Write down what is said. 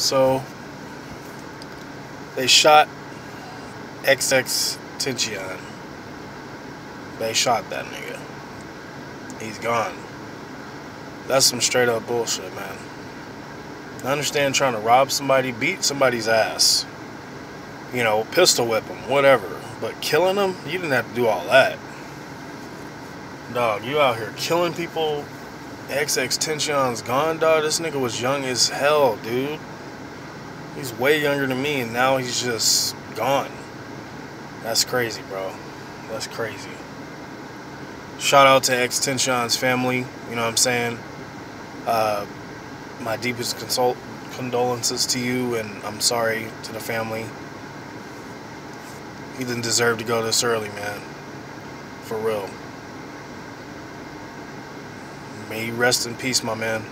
So they shot XX Tentacion. They shot that nigga. He's gone. That's some straight up bullshit, man. I understand trying to rob somebody, beat somebody's ass. You know, pistol whip them, whatever. But killing them, you didn't have to do all that. Dog, you out here killing people. XX Tentacion's gone, dog. This nigga was young as hell, dude. He's way younger than me, and now he's just gone. That's crazy, bro. That's crazy. Shout out to X Tentacion's family. You know what I'm saying? Uh, my deepest consult condolences to you, and I'm sorry to the family. He didn't deserve to go this early, man. For real. May you rest in peace, my man.